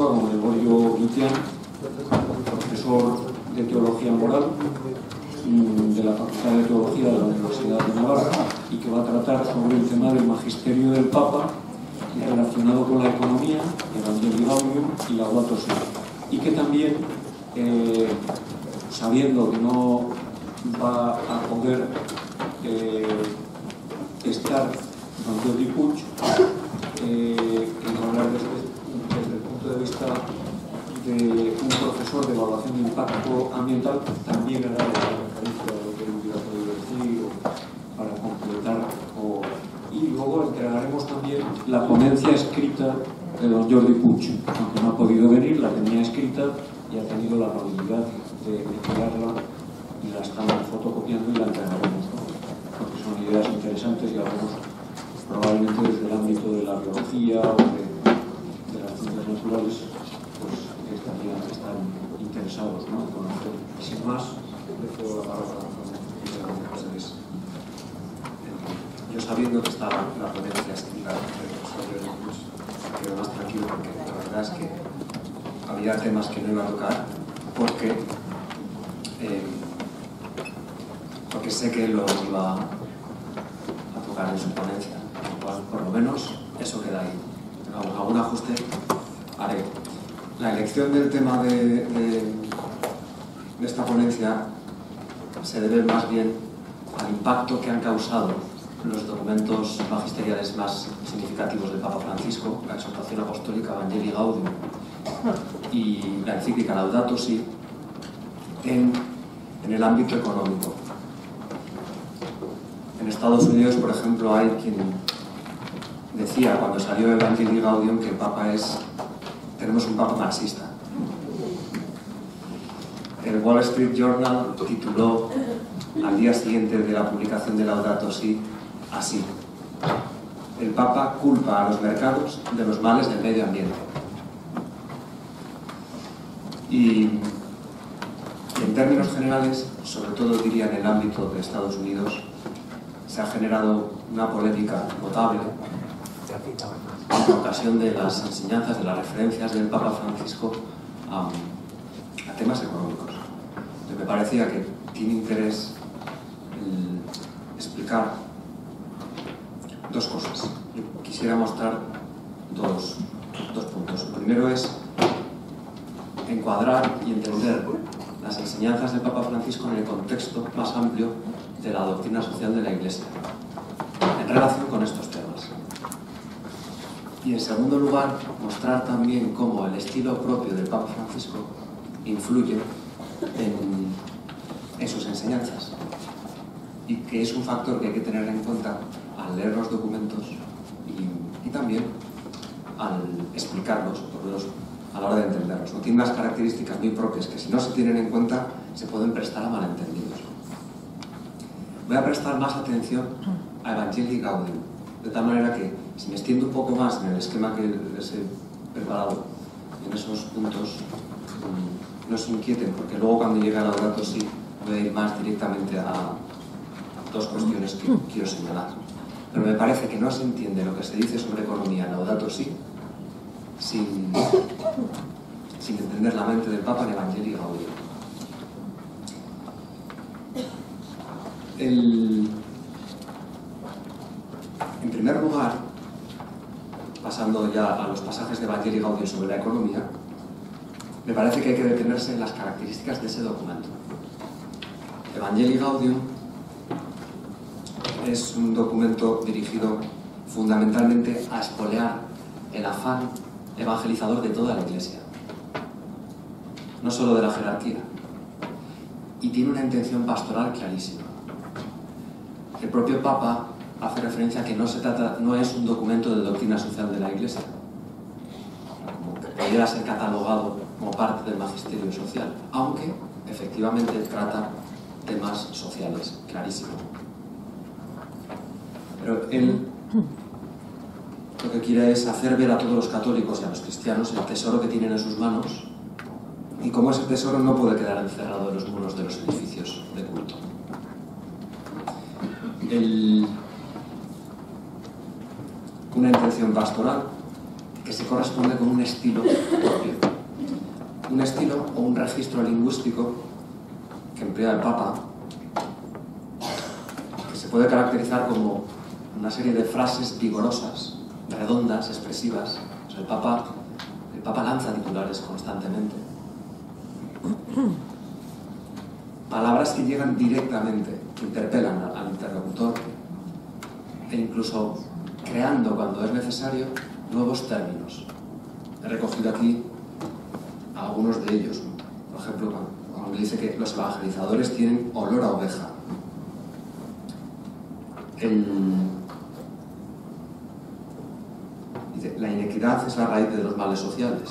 esto doy paso a don Gregorio Guitián, profesor de Teología Moral mm, de la Facultad de Teología de la Universidad de Navarra y que va a tratar sobre el tema del magisterio del Papa relacionado con la economía, el Evangelio Gaudium y la Laudato Si. Y que también, eh, sabiendo que no va a poder eh, estar don Jordi Puig, eh, que va a hablar desde, desde el punto de vista de un profesor de evaluación de impacto ambiental, también hará la referencia a lo que él hubiera podido decir o para completar. O, y luego entregaremos también la ponencia escrita de don Jordi Puig, aunque no ha podido venir, la tenía escrita y ha tenido la amabilidad de, de crearla y la estamos fotocopiando y la entregaremos, ¿no? porque son ideas interesantes y algunos probablemente desde el ámbito de la biología o de, de las ciencias naturales pues estarían, están interesados ¿no? en conocer. Sin más, dejo la palabra a ustedes. Yo sabiendo que estaba la ponencia escrita sobre el bus, me quedo más tranquilo porque la verdad es que había temas que no iba a tocar porque eh, porque sé que lo iba a en su ponencia. Por, lo menos eso queda ahí. Algún, algún ajuste haré. La elección del tema de, esta ponencia se debe más bien al impacto que han causado los documentos magisteriales más significativos del Papa Francisco, la exhortación apostólica Evangelii Gaudium y la encíclica Laudato Si, en el ámbito económico. Estados Unidos, por ejemplo, hay quien decía cuando salió Evangelii Gaudium que el Papa es, tenemos un Papa marxista. El Wall Street Journal tituló al día siguiente de la publicación de Laudato Si así. El Papa culpa a los mercados de los males del medio ambiente. Y en términos generales, sobre todo diría en el ámbito de Estados Unidos, se ha generado una polémica notable en ocasión de las enseñanzas, de las referencias del Papa Francisco a, temas económicos. Me parecía que tiene interés explicar dos cosas. Quisiera mostrar dos, dos puntos. El primero es encuadrar y entender las enseñanzas del Papa Francisco en el contexto más amplio de la doctrina social de la Iglesia, en relación con estos temas. Y en segundo lugar, mostrar también cómo el estilo propio del Papa Francisco influye en, sus enseñanzas y que es un factor que hay que tener en cuenta al leer los documentos y, y también al explicarlos, por los, a la hora de entenderlos. ¿no? Tiene unas características muy propias que si no se tienen en cuenta se pueden prestar a malentendidos. Voy a prestar más atención a Evangelii Gaudium, de tal manera que si me extiendo un poco más en el esquema que les he preparado, en esos puntos, mmm, no se inquieten, porque luego cuando llegue a los datos sí voy a ir más directamente a dos cuestiones que quiero señalar. Pero me parece que no se entiende lo que se dice sobre economía en Laudato Si sin, sin entender la mente del Papa en Evangelii Gaudium. En primer lugar, pasando ya a los pasajes de Evangelii Gaudium sobre la economía, me parece que hay que detenerse en las características de ese documento. Evangelii Gaudium es un documento dirigido fundamentalmente a espolear el afán evangelizador de toda la Iglesia, no solo de la jerarquía, y tiene una intención pastoral clarísima. El propio Papa hace referencia a que no, se trata, es un documento de doctrina social de la Iglesia, como que pudiera ser catalogado como parte del magisterio social, aunque efectivamente trata temas sociales, clarísimo. Pero él lo que quiere es hacer ver a todos los católicos y a los cristianos el tesoro que tienen en sus manos y cómo ese tesoro no puede quedar encerrado en los muros de los edificios de culto. Una intención pastoral que se corresponde con un estilo propio. Un estilo o un registro lingüístico que emplea el Papa, que se puede caracterizar como una serie de frases vigorosas, redondas, expresivas. el, Papa, el Papa lanza titulares constantemente. Palabras que llegan directamente, interpelan al interlocutor e incluso creando cuando es necesario nuevos términos. He recogido aquí algunos de ellos. Por ejemplo, cuando dice que los evangelizadores tienen olor a oveja. la inequidad es la raíz de los males sociales.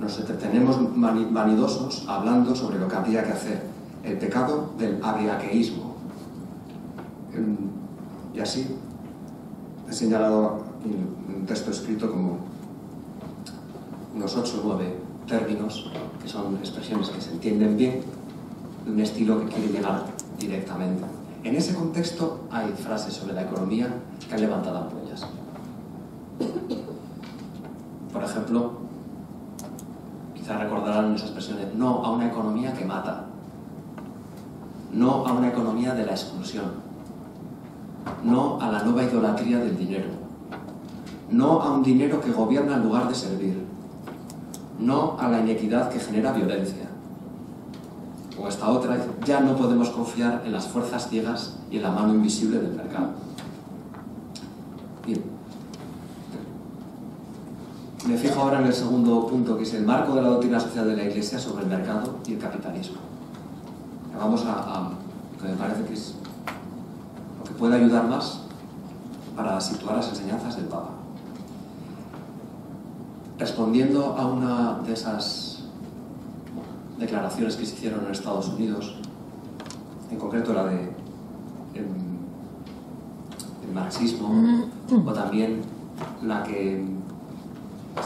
Nos entretenemos vanidosos hablando sobre lo que habría que hacer. El pecado del abriaqueísmo. Y así he señalado un texto escrito como unos ocho o nueve términos que son expresiones que se entienden bien de un estilo que quiere llegar directamente. En ese contexto hay frases sobre la economía que han levantado ampollas. Por ejemplo, quizás recordarán esa expresión de no a una economía que mata, no a una economía de la exclusión, no a la nueva idolatría del dinero, no a un dinero que gobierna en lugar de servir, no a la inequidad que genera violencia. O esta otra, ya no podemos confiar en las fuerzas ciegas y en la mano invisible del mercado. Bien. Me fijo ahora en el segundo punto, que es el marco de la doctrina social de la Iglesia sobre el mercado y el capitalismo. Vamos a, a que me parece que es puede ayudar más para situar las enseñanzas del Papa. Respondiendo a una de esas declaraciones que se hicieron en Estados Unidos, en concreto la de el, marxismo, o también la que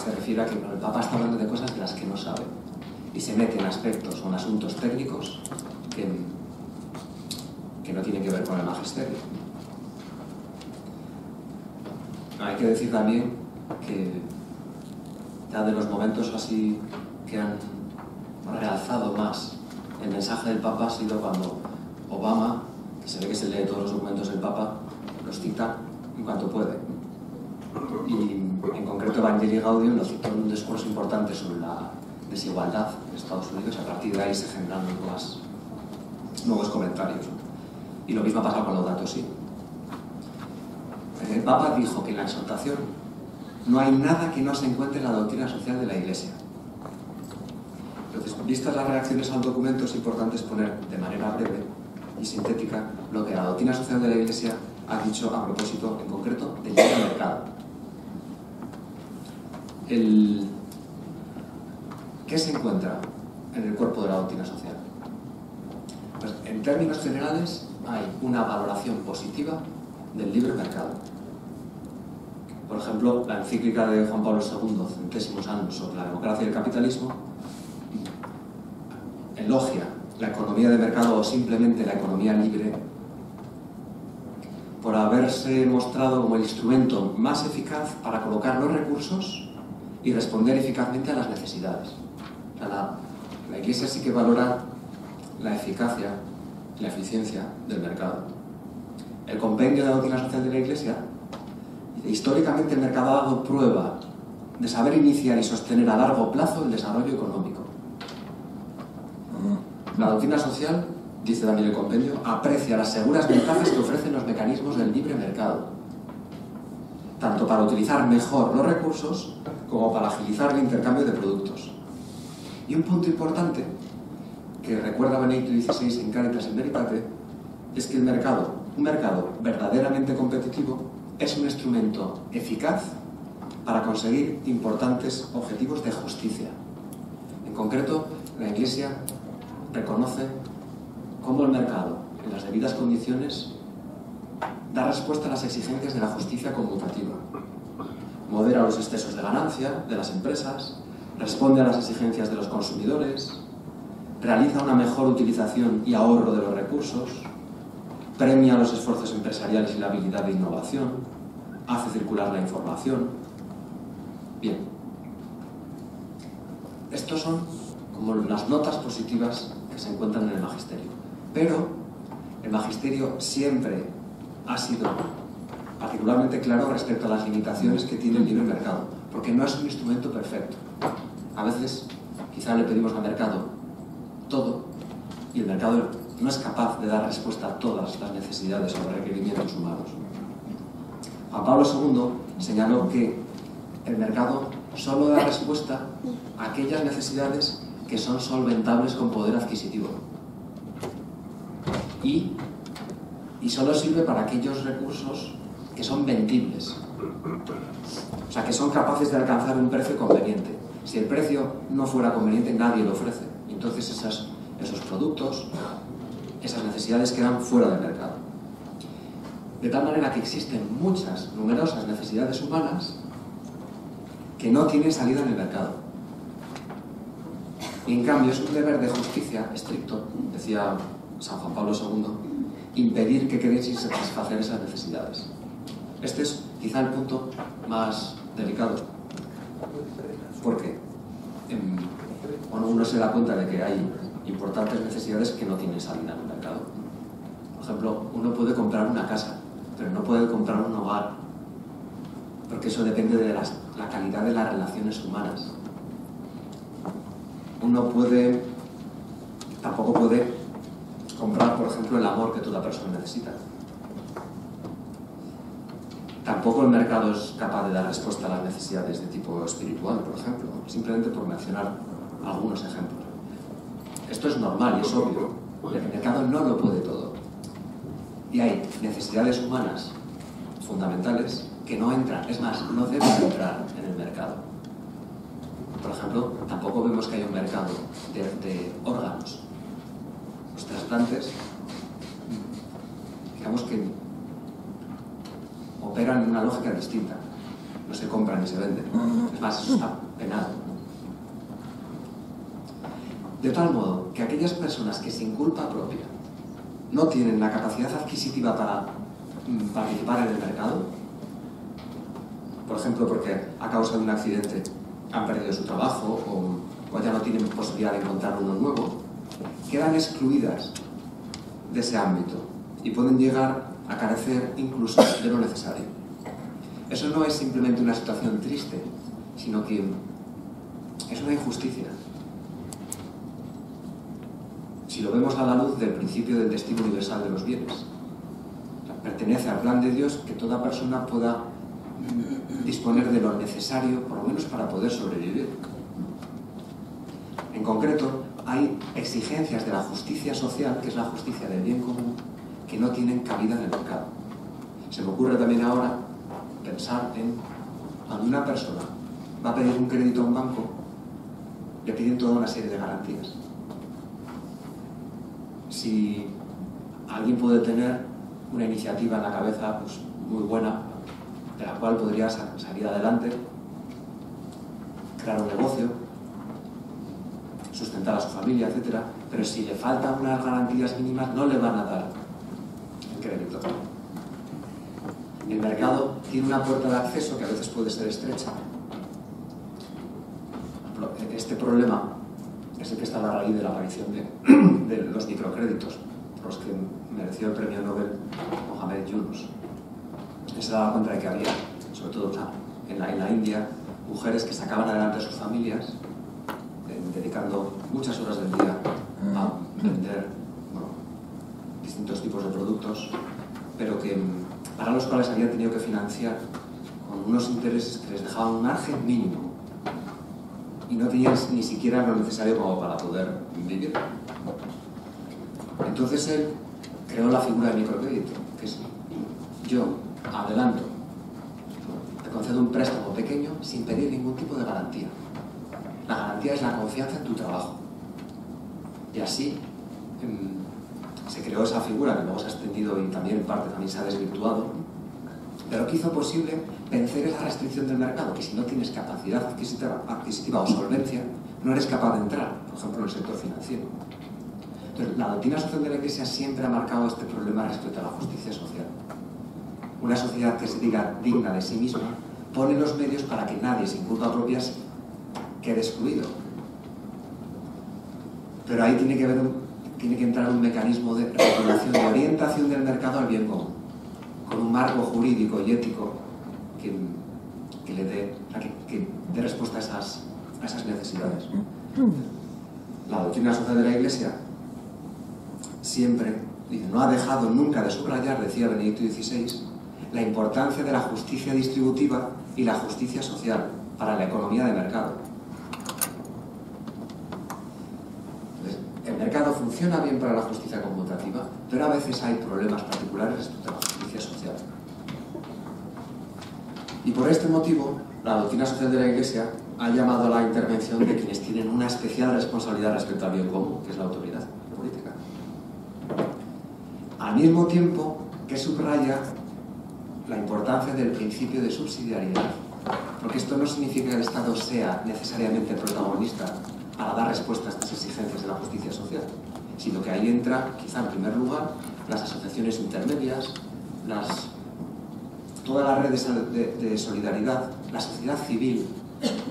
se refiere a que el Papa está hablando de cosas de las que no sabe y se mete en aspectos o en asuntos técnicos que, que no tienen que ver con el magisterio. Hay que decir también que ya de los momentos así que han realzado más el mensaje del Papa ha sido cuando Obama, que se ve que se lee todos los documentos del Papa, los cita en cuanto puede. Y en concreto Evangelii Gaudium lo citó en un discurso importante sobre la desigualdad en Estados Unidos. A partir de ahí se generan nuevos, comentarios. Y lo mismo ha pasado con Laudato Si el Papa dijo que en la exhortación no hay nada que no se encuentre en la doctrina social de la Iglesia. Entonces, vistas las reacciones al documento, es importante exponer de manera breve y sintética lo que la doctrina social de la Iglesia ha dicho a propósito, en concreto, del mercado. ¿Qué se encuentra en el cuerpo de la doctrina social? Pues, en términos generales, hay una valoración positiva del libre mercado por ejemplo, la encíclica de Juan Pablo II, centésimos años, sobre la democracia y el capitalismo, elogia la economía de mercado o simplemente la economía libre por haberse mostrado como el instrumento más eficaz para colocar los recursos y responder eficazmente a las necesidades. la, la Iglesia sí que valora la eficacia y la eficiencia del mercado. El compendio de la doctrina social de la Iglesia Históricamente el mercado ha dado prueba de saber iniciar y sostener a largo plazo el desarrollo económico. La doctrina social, dice también el compendio, aprecia las seguras ventajas que ofrecen los mecanismos del libre mercado, tanto para utilizar mejor los recursos como para agilizar el intercambio de productos. Y un punto importante que recuerda Benedicto XVI en Caritas en Veritate es que el mercado, un mercado verdaderamente competitivo, es un instrumento eficaz para conseguir importantes objetivos de justicia. En concreto, la Iglesia reconoce cómo el mercado, en las debidas condiciones, da respuesta a las exigencias de la justicia conmutativa. Modera los excesos de ganancia de las empresas, responde a las exigencias de los consumidores, realiza una mejor utilización y ahorro de los recursos, premia los esfuerzos empresariales y la habilidad de innovación, hace circular la información. Bien, estos son como las notas positivas que se encuentran en el magisterio. Pero el magisterio siempre ha sido particularmente claro respecto a las limitaciones que tiene el libre mercado, porque no es un instrumento perfecto. A veces quizá le pedimos al mercado todo y el mercado no es capaz de dar respuesta a todas las necesidades o requerimientos humanos. Juan Pablo II señaló que el mercado solo da respuesta a aquellas necesidades que son solventables con poder adquisitivo. Y, y solo sirve para aquellos recursos que son vendibles. O sea, que son capaces de alcanzar un precio conveniente. Si el precio no fuera conveniente, nadie lo ofrece. Entonces esos productos, esas necesidades quedan fuera del mercado. De tal manera que existen muchas, numerosas necesidades humanas que no tienen salida en el mercado. Y en cambio es un deber de justicia estricto, decía San Juan Pablo II, impedir que queden sin satisfacer esas necesidades. Este es quizá el punto más delicado. Porque bueno, uno se da cuenta de que hay importantes necesidades que no tienen salida en el mercado. Por ejemplo, uno puede comprar una casa, pero no puede comprar un hogar, porque eso depende de la calidad de las relaciones humanas. Uno puede, tampoco puede comprar, por ejemplo, el amor que toda persona necesita. Tampoco el mercado es capaz de dar respuesta a las necesidades de tipo espiritual, por ejemplo, simplemente por mencionar algunos ejemplos. Esto es normal es obvio. El mercado no lo puede todo. Y hay necesidades humanas fundamentales que no entran, es más, no deben entrar en el mercado. Por ejemplo, tampoco vemos que haya un mercado de, de órganos. Los trasplantes, digamos que operan en una lógica distinta. No se compran ni se venden. Es más, eso está penado. De tal modo que aquellas personas que sin culpa propia no tienen la capacidad adquisitiva para mm, participar en el mercado, por ejemplo porque a causa de un accidente han perdido su trabajo o, o ya no tienen posibilidad de encontrar uno nuevo, quedan excluidas de ese ámbito y pueden llegar a carecer incluso de lo necesario. Eso no es simplemente una situación triste, sino que es una injusticia. Si lo vemos a la luz del principio del destino universal de los bienes, pertenece al plan de Dios que toda persona pueda disponer de lo necesario, por lo menos para poder sobrevivir. En concreto, hay exigencias de la justicia social, que es la justicia del bien común, que no tienen cabida en el mercado. Se me ocurre también ahora pensar en cuando una persona va a pedir un crédito a un banco, le piden toda una serie de garantías. Si alguien puede tener una iniciativa en la cabeza pues, muy buena, de la cual podría salir adelante, crear un negocio, sustentar a su familia, etc. Pero si le faltan unas garantías mínimas, no le van a dar crédito. El mercado tiene una puerta de acceso que a veces puede ser estrecha. Este problema es el que está a la raíz de la aparición de, de los microcréditos, por los que mereció el premio Nobel Mohamed Yunus. Se daba cuenta de que había, sobre todo en la, en la India, mujeres que sacaban adelante a sus familias eh, dedicando muchas horas del día a vender distintos tipos de productos, pero que mm, para los cuales habían tenido que financiar con unos intereses que les dejaban un margen mínimo y no tenían ni siquiera lo necesario como para poder vivir. Entonces él creó la figura de microcrédito, que es yo adelanto, te concedo un préstamo pequeño sin pedir ningún tipo de garantía. La garantía es la confianza en tu trabajo. Y así se creó esa figura que luego se ha extendido y también en parte también se ha desvirtuado, pero que hizo posible vencer esa restricción del mercado, que si no tienes capacidad adquisitiva, o solvencia, no eres capaz de entrar, por ejemplo, en el sector financiero. La doctrina social de la Iglesia siempre ha marcado este problema respecto a la justicia social. Una sociedad que se diga digna de sí misma pone los medios para que nadie sin culpa propia quede excluido. Pero ahí tiene que, tiene que entrar un mecanismo de regulación, de orientación del mercado al bien común, con un marco jurídico y ético que, le dé, que, dé respuesta a esas, a esas necesidades. La doctrina social de la Iglesia siempre no ha dejado nunca de subrayar, decía Benedicto XVI, la importancia de la justicia distributiva y la justicia social para la economía de mercado. el mercado funciona bien para la justicia conmutativa, pero a veces hay problemas particulares respecto a la justicia social. Y por este motivo, la doctrina social de la Iglesia ha llamado a la intervención de quienes tienen una especial responsabilidad respecto al bien común, que es la autoridad política. Al mismo tiempo que subraya la importancia del principio de subsidiariedad, porque esto no significa que el Estado sea necesariamente protagonista para dar respuesta a estas exigencias de la justicia social, sino que ahí entra, quizá en primer lugar, las asociaciones intermedias, las, toda la red de, solidaridad, la sociedad civil,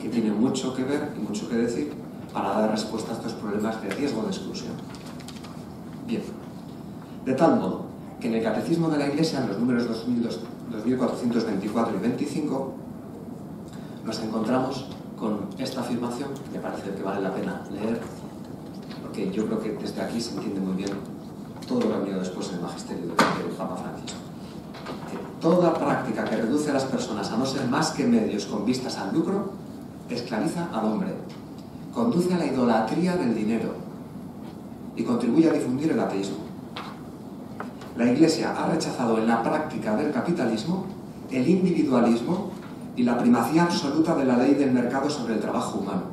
que tiene mucho que ver y mucho que decir para dar respuesta a estos problemas de riesgo de exclusión. Bien, de tal modo que en el Catecismo de la Iglesia, en los números 2424 y 25, nos encontramos con esta afirmación, que me parece que vale la pena leer, porque yo creo que desde aquí se entiende muy bien todo lo que ha venido después en el magisterio del Papa Francisco. Toda práctica que reduce a las personas a no ser más que medios con vistas al lucro, esclaviza al hombre, conduce a la idolatría del dinero y contribuye a difundir el ateísmo la Iglesia ha rechazado en la práctica del capitalismo el individualismo y la primacía absoluta de la ley del mercado sobre el trabajo humano.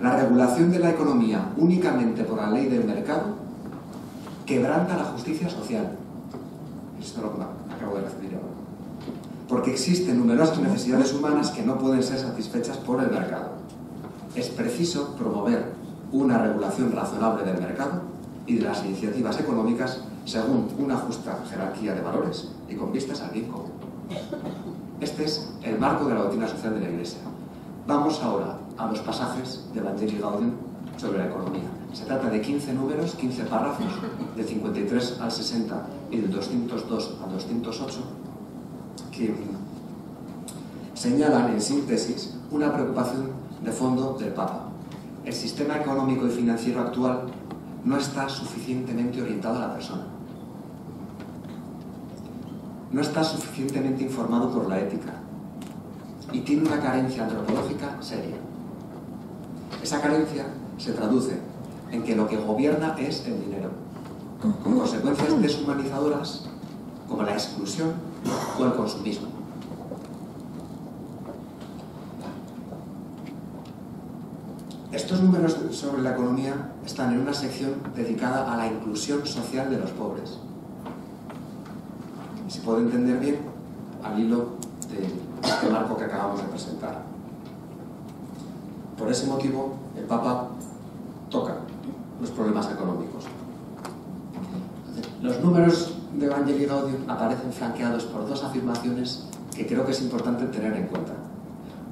La regulación de la economía únicamente por la ley del mercado quebranta la justicia social. Esto lo acabo de recibir ahora. Porque existen numerosas necesidades humanas que no pueden ser satisfechas por el mercado. Es preciso promover una regulación razonable del mercado y de las iniciativas económicas según una justa jerarquía de valores y con vistas al bien común. Este es el marco de la doctrina social de la Iglesia. Vamos ahora a los pasajes de Evangelii Gaudium sobre la economía. Se trata de 15 números, 15 párrafos, de 53 al 60 y del 202 al 208, que señalan en síntesis una preocupación de fondo del Papa. El sistema económico y financiero actual no está suficientemente orientado a la persona. No está suficientemente informado por la ética. Y tiene una carencia antropológica seria. Esa carencia se traduce en que lo que gobierna es el dinero, con consecuencias deshumanizadoras como la exclusión o el consumismo. Estos números sobre la economía están en una sección dedicada a la inclusión social de los pobres. se puede entender bien al hilo de este marco que acabamos de presentar. Por ese motivo, el Papa toca los problemas económicos. Los números de Evangelii Gaudium aparecen flanqueados por dos afirmaciones que creo que es importante tener en cuenta.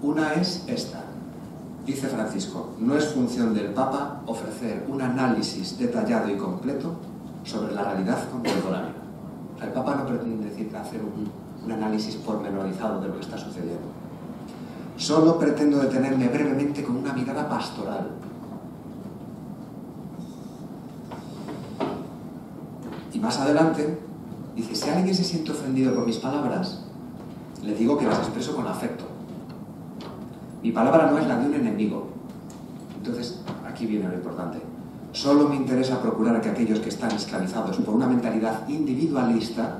Una es esta. Dice Francisco, no es función del Papa ofrecer un análisis detallado y completo sobre la realidad contemporánea. el Papa no pretende hacer un, un análisis pormenorizado de lo que está sucediendo. Solo pretendo detenerme brevemente con una mirada pastoral. Más adelante, dice, si alguien se siente ofendido por mis palabras, le digo que las expreso con afecto mi palabra no es la de un enemigo. Entonces, aquí viene lo importante. Solo me interesa procurar que aquellos que están esclavizados por una mentalidad individualista,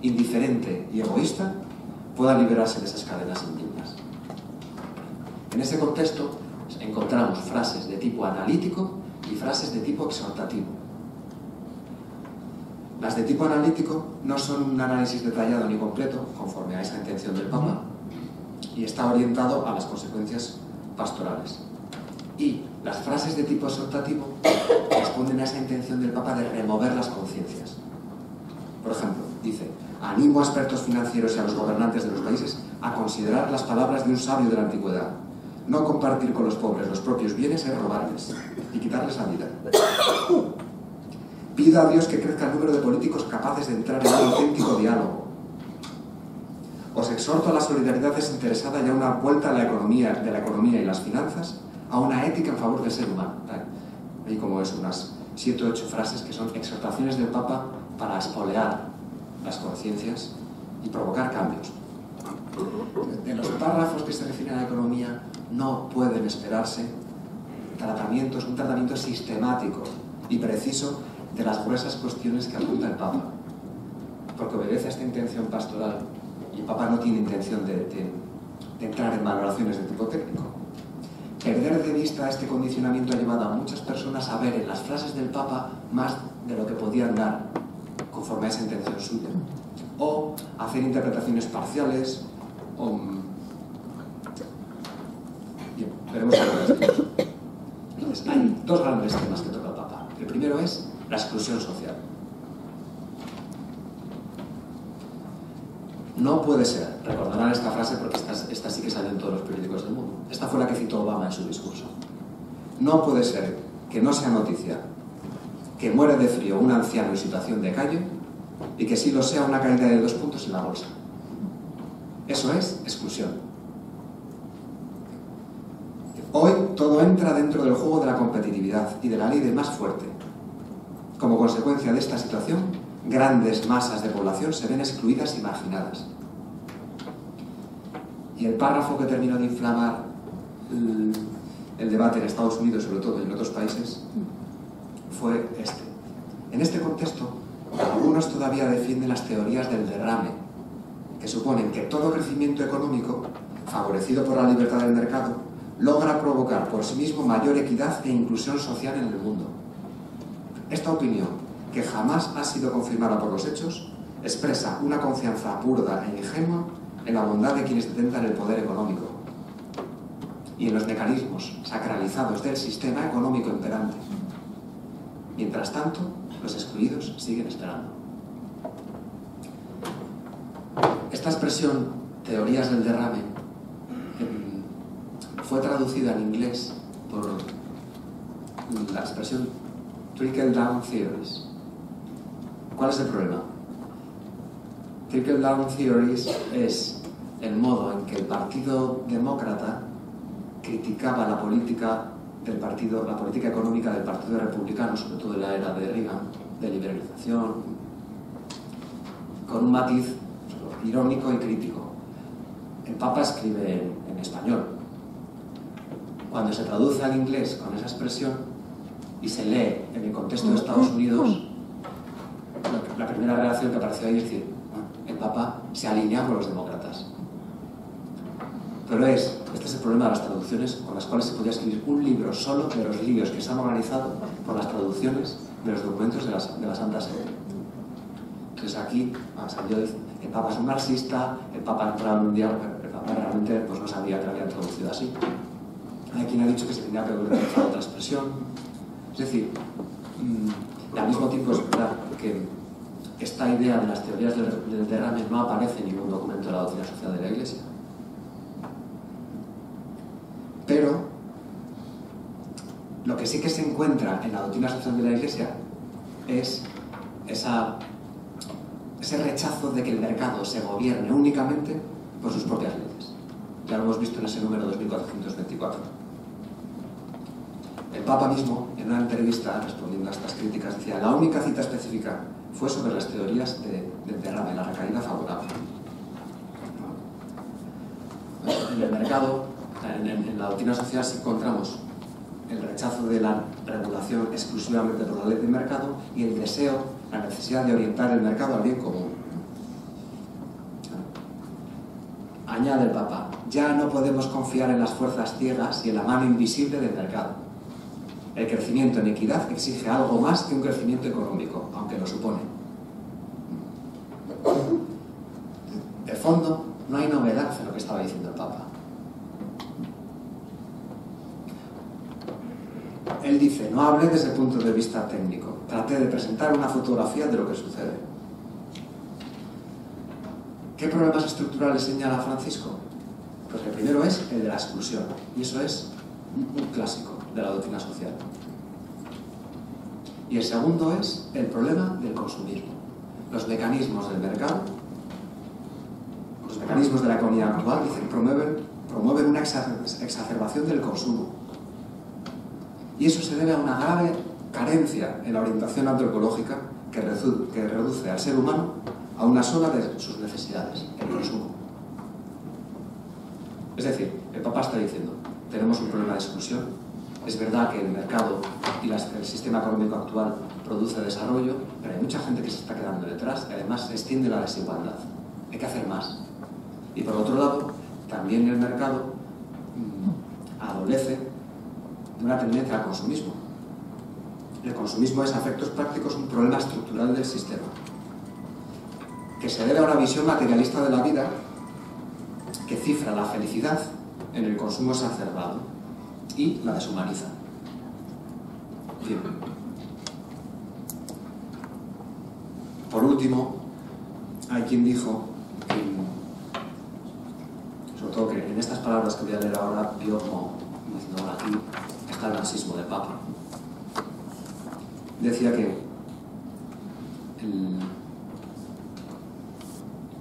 indiferente y egoísta, puedan liberarse de esas cadenas indignas. En ese contexto encontramos frases de tipo analítico y frases de tipo exhortativo. Las de tipo analítico no son un análisis detallado ni completo, conforme a esa intención del Papa, y está orientado a las consecuencias pastorales. Y las frases de tipo exhortativo responden a esa intención del Papa de remover las conciencias. Por ejemplo, dice, animo a expertos financieros y a los gobernantes de los países a considerar las palabras de un sabio de la antigüedad. No compartir con los pobres los propios bienes es robarles y quitarles la vida. Pido a Dios que crezca el número de políticos capaces de entrar en un auténtico diálogo. Os exhorto a la solidaridad desinteresada y a una vuelta a la economía, de la economía y las finanzas, a una ética en favor del ser humano. Hay como es unas siete o ocho frases que son exhortaciones del Papa para espolear las conciencias y provocar cambios. En los párrafos que se refieren a la economía no pueden esperarse tratamientos, un tratamiento sistemático y preciso de las gruesas cuestiones que apunta el Papa, porque obedece a esta intención pastoral y el Papa no tiene intención de, de, de entrar en valoraciones de tipo técnico. Perder de vista este condicionamiento ha llevado a muchas personas a ver en las frases del Papa más de lo que podían dar conforme a esa intención suya, o hacer interpretaciones parciales, o... Bien, veremos Entonces, hay dos grandes temas que toca el Papa. El primero es la exclusión social. No puede ser, recordarán esta frase porque esta, sí que salió en todos los periódicos del mundo. Esta fue la que citó Obama en su discurso. No puede ser que no sea noticia que muere de frío un anciano en situación de calle y que sí lo sea una caída de dos puntos en la bolsa. Eso es exclusión. Hoy todo entra dentro del juego de la competitividad y de la ley del más fuerte. Como consecuencia de esta situación, grandes masas de población se ven excluidas y marginadas. Y el párrafo que terminó de inflamar el, debate en Estados Unidos, sobre todo y en otros países, fue este. En este contexto, algunos todavía defienden las teorías del derrame, que suponen que todo crecimiento económico, favorecido por la libertad del mercado, logra provocar por sí mismo mayor equidad e inclusión social en el mundo. Esta opinión, que jamás ha sido confirmada por los hechos, expresa una confianza burda e ingenua en la bondad de quienes detentan el poder económico y en los mecanismos sacralizados del sistema económico imperante. Mientras tanto, los excluidos siguen esperando. Esta expresión, teorías del derrame, fue traducida en inglés por la expresión trickle down theories. ¿Cuál es el problema? Trickle down theories es el modo en que el Partido Demócrata criticaba la política del partido, la política económica del Partido Republicano, sobre todo en la era de Reagan, de liberalización, con un matiz irónico y crítico. El Papa escribe en, en español. Cuando se traduce al inglés con esa expresión y se lee en el contexto de Estados Unidos, la primera reacción que apareció ahí es decir, el Papa se alinea con los demócratas. Pero es, este es el problema de las traducciones con las cuales se podría escribir un libro solo de los líos que se han organizado por las traducciones de los documentos de la, de la Santa Sede. Entonces aquí salió el Papa es un marxista, el Papa entraba en un diálogo, el Papa realmente pues, no sabía que lo habían traducido así. Hay quien ha dicho que se tenía que utilizar otra expresión. Es decir, al mismo tiempo es verdad que esta idea de las teorías del, del derrame no aparece en ningún documento de la doctrina social de la Iglesia. Pero lo que sí que se encuentra en la doctrina social de la Iglesia es esa, ese rechazo de que el mercado se gobierne únicamente por sus propias leyes. Ya lo hemos visto en ese número 2424. El Papa mismo, en una entrevista respondiendo a estas críticas, decía la única cita específica fue sobre las teorías de, del derrame, la recaída favorable. En el mercado, en, la doctrina social, sí encontramos el rechazo de la regulación exclusivamente por la ley de mercado y el deseo, la necesidad de orientar el mercado al bien común. Añade el Papa, ya no podemos confiar en las fuerzas ciegas y en la mano invisible del mercado. El crecimiento en equidad exige algo más que un crecimiento económico, aunque lo supone. De fondo, no hay novedad en lo que estaba diciendo el Papa. Él dice, no hablé desde el punto de vista técnico, traté de presentar una fotografía de lo que sucede. ¿Qué problemas estructurales señala Francisco? Pues el primero es el de la exclusión, y eso es un clásico de la doctrina social. Y el segundo es el problema del consumismo. Los mecanismos del mercado, los mecanismos de la economía actual, dicen, promueven, promueven una exacerbación del consumo. Y eso se debe a una grave carencia en la orientación antropológica que reduce al ser humano a una sola de sus necesidades, el consumo. Es decir, el papá está diciendo, tenemos un problema de exclusión, es verdad que el mercado y el sistema económico actual produce desarrollo, pero hay mucha gente que se está quedando detrás y además se extiende la desigualdad. Hay que hacer más. Y por otro lado, también el mercado mm, adolece de una tendencia al consumismo. El consumismo es a efectos prácticos un problema estructural del sistema, que se debe a una visión materialista de la vida que cifra la felicidad en el consumo exacerbado y la deshumaniza. Bien. Por último, hay quien dijo, sobre todo que en estas palabras que voy a leer ahora, vio como, diciendo aquí está el nazismo del Papa. Decía que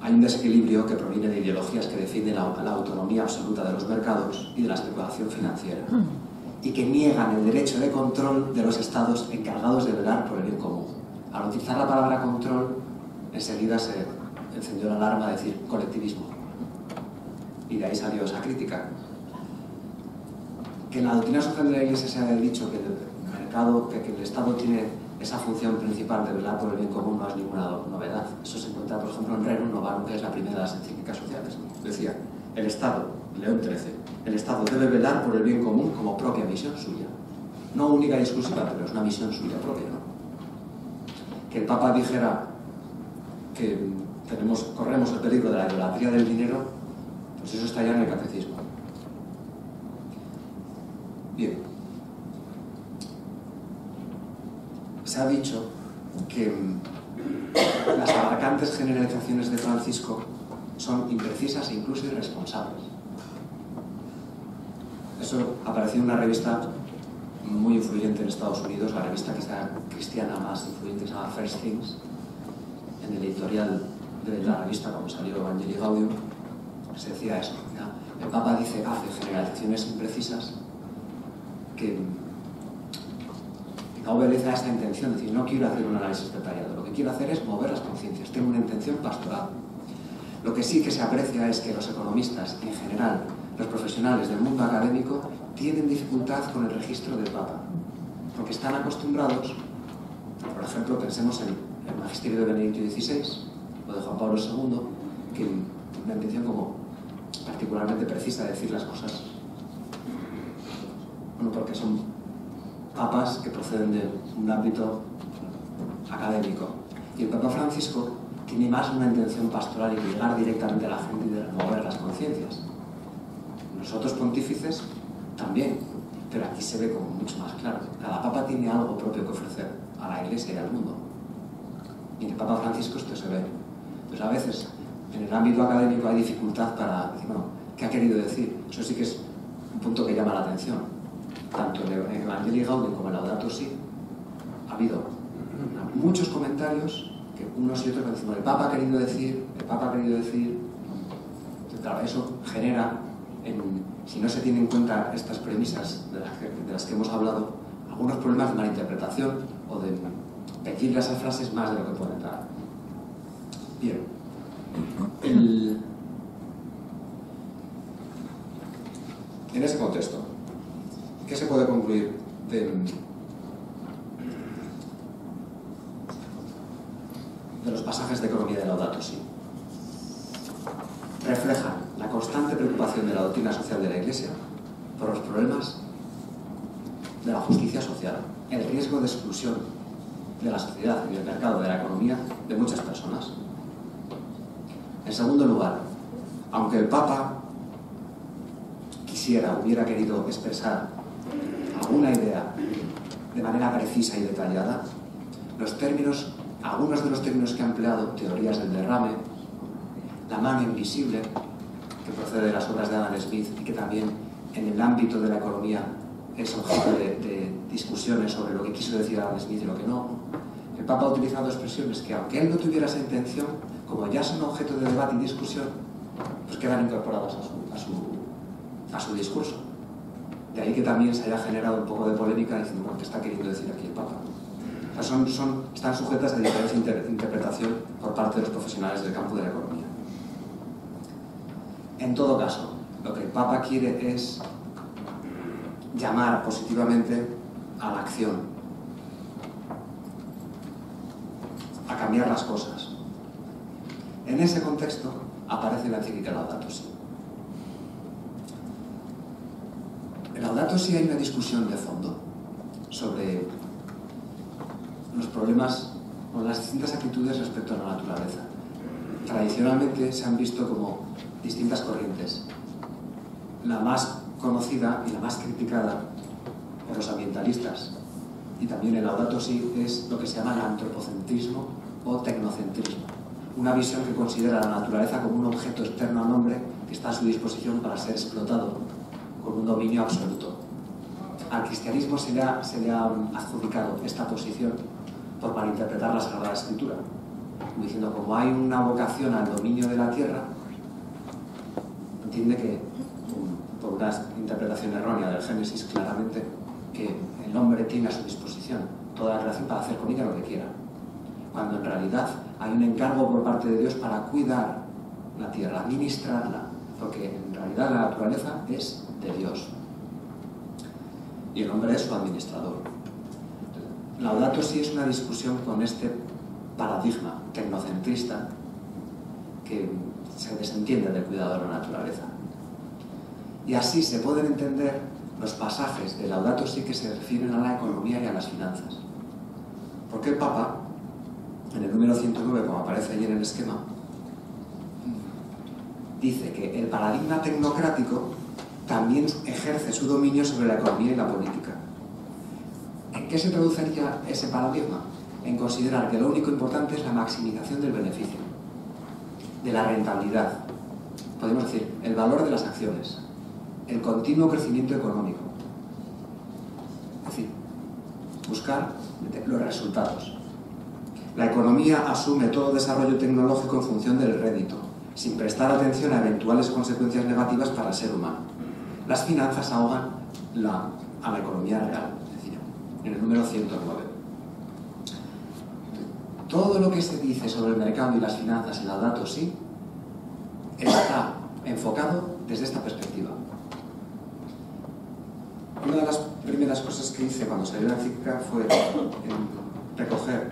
hay un desequilibrio que proviene de ideologías que defienden la, la, autonomía absoluta de los mercados y de la especulación financiera y que niegan el derecho de control de los estados encargados de velar por el bien común. Al utilizar la palabra control, enseguida se encendió la alarma de decir colectivismo. Y de ahí salió esa crítica. Que en la doctrina social de la Iglesia se ha dicho que el mercado, que, que el Estado tiene esa función principal de velar por el bien común no es ninguna novedad. Eso se encuentra, por ejemplo, en Rerum Novarum, que es la primera de las encíclicas sociales. Decía, el Estado, León XIII, el Estado debe velar por el bien común como propia misión suya. No única y exclusiva, pero es una misión suya propia. ¿no? Que el Papa dijera que tenemos, corremos el peligro de la idolatría del dinero, pues eso está ya en el catecismo. Bien. Se ha dicho que las abarcantes generalizaciones de Francisco son imprecisas e incluso irresponsables. Eso apareció en una revista muy influyente en Estados Unidos, la revista cristiana más influyente se llama First Things, en el editorial de la revista cuando salió Evangelii Gaudium, se decía eso. El Papa dice, hace generalizaciones imprecisas que, no obedece a esta intención, es decir, no quiero hacer un análisis detallado, lo que quiero hacer es mover las conciencias, tengo una intención pastoral. Lo que sí que se aprecia es que los economistas, en general, los profesionales del mundo académico, tienen dificultad con el registro del Papa, porque están acostumbrados, por ejemplo, pensemos en el magisterio de Benedicto XVI o de Juan Pablo II, que una intención como particularmente precisa de decir las cosas, bueno, porque son papas que proceden de un ámbito académico. Y el Papa Francisco tiene más una intención pastoral y llegar directamente a la gente y de remover las conciencias. Nosotros pontífices también, pero aquí se ve como mucho más claro. Cada papa tiene algo propio que ofrecer a la iglesia y al mundo. Y en el Papa Francisco esto se ve. Pues a veces en el ámbito académico hay dificultad para decir, bueno, ¿qué ha querido decir? Eso sí que es un punto que llama la atención. Tanto en el Evangelii Gaudium como en Laudato Si ha habido muchos comentarios que unos y otros decimos, el Papa ha querido decir, el Papa ha querido decir. Claro, eso genera, en, si no se tienen en cuenta estas premisas de las, que, hemos hablado, algunos problemas de malinterpretación o de decirle esas frases más de lo que pueden dar. Bien. El, en ese contexto, ¿qué se puede concluir de, los pasajes de economía de Laudato Si? Reflejan la constante preocupación de la doctrina social de la Iglesia por los problemas de la justicia social, el riesgo de exclusión de la sociedad y del mercado, de la economía, de muchas personas. En segundo lugar, aunque el Papa quisiera, hubiera querido expresar alguna idea de manera precisa y detallada, los términos, algunos de los términos que ha empleado, teorías del derrame, la mano invisible, que procede de las obras de Adam Smith y que también en el ámbito de la economía es objeto de, discusiones sobre lo que quiso decir Adam Smith y lo que no. El Papa ha utilizado expresiones que, aunque él no tuviera esa intención, como ya son objeto de debate y discusión, pues quedan incorporadas a su, a su, discurso. De ahí que también se haya generado un poco de polémica diciendo, bueno, ¿qué está queriendo decir aquí el Papa? son, son, están sujetas a diferente interpretación por parte de los profesionales del campo de la economía. En todo caso, lo que el Papa quiere es llamar positivamente a la acción, a cambiar las cosas. En ese contexto aparece la encíclica Laudato Si. Laudato Si hay una discusión de fondo sobre los problemas o las distintas actitudes respecto a la naturaleza. Tradicionalmente se han visto como distintas corrientes. La más conocida y la más criticada por los ambientalistas y también el Laudato Si es lo que se llama antropocentrismo o tecnocentrismo. Una visión que considera la naturaleza como un objeto externo al hombre que está a su disposición para ser explotado con un dominio absoluto. Al cristianismo se le ha, adjudicado esta posición por malinterpretar la Sagrada Escritura, diciendo como hay una vocación al dominio de la tierra, entiende que, por una interpretación errónea del Génesis, claramente que el hombre tiene a su disposición toda la relación para hacer con ella lo que quiera, cuando en realidad hay un encargo por parte de Dios para cuidar la tierra, administrarla, porque realidad la naturaleza es de Dios y el hombre es su administrador. Laudato sí es una discusión con este paradigma tecnocentrista que se desentiende del cuidado de la naturaleza. Y así se pueden entender los pasajes de Laudato sí que se refieren a la economía y a las finanzas. Porque el Papa, en el número 109, como aparece allí en el esquema, dice que el paradigma tecnocrático también ejerce su dominio sobre la economía y la política. ¿En qué se traduciría ese paradigma? En considerar que lo único importante es la maximización del beneficio, de la rentabilidad, podemos decir, el valor de las acciones, el continuo crecimiento económico. Es decir, buscar los resultados. La economía asume todo desarrollo tecnológico en función del rédito, sin prestar atención a eventuales consecuencias negativas para el ser humano. Las finanzas ahogan a la economía real en el número 109. Todo lo que se dice sobre el mercado y las finanzas en la datos sí está enfocado desde esta perspectiva. Una de las primeras cosas que hice cuando salió la encíclica fue recoger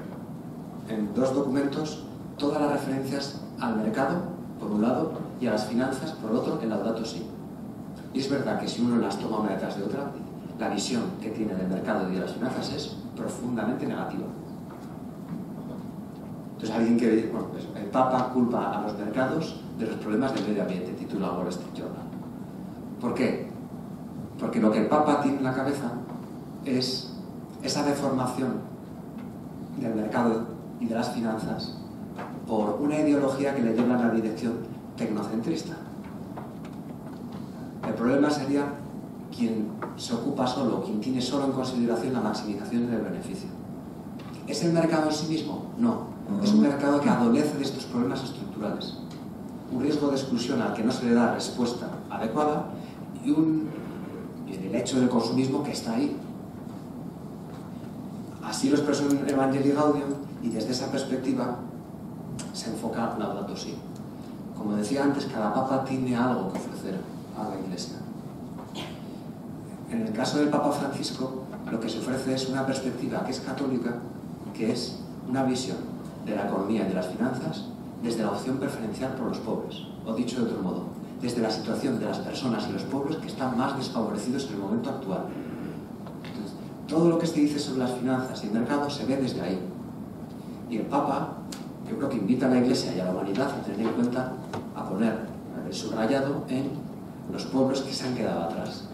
en dos documentos todas las referencias al mercado, por un lado, y a las finanzas, por otro, en la datos sí. Y es verdad que si uno las toma una detrás de otra, la visión que tiene del mercado y de las finanzas es profundamente negativa. Entonces alguien que bueno, pues el Papa culpa a los mercados de los problemas del medio ambiente, titula Wall Street Journal. ¿Por qué? Porque lo que el Papa tiene en la cabeza es esa deformación del mercado y de las finanzas por una ideología que le lleva en la dirección tecnocentrista. El problema sería quien se ocupa solo, quien tiene solo en consideración la maximización del beneficio. ¿Es el mercado en sí mismo? No. Es un mercado que adolece de estos problemas estructurales. Un riesgo de exclusión al que no se le da respuesta adecuada y, un, el hecho del consumismo que está ahí. Así lo expresó en Evangelii Gaudium y desde esa perspectiva se enfoca Laudato Si. Como decía antes, cada papa tiene algo que ofrecer a la Iglesia. En el caso del Papa Francisco, lo que se ofrece es una perspectiva que es católica, que es una visión de la economía y de las finanzas desde la opción preferencial por los pobres, o dicho de otro modo, desde la situación de las personas y los pueblos que están más desfavorecidos en el momento actual. Todo lo que se dice sobre las finanzas y el mercado se ve desde ahí. Y el Papa, yo creo que invita a la Iglesia y a la humanidad a tener en cuenta, a poner el subrayado en los pueblos que se han quedado atrás,